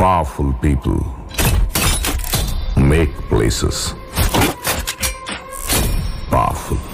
Powerful people make places powerful.